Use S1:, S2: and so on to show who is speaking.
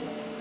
S1: Yeah.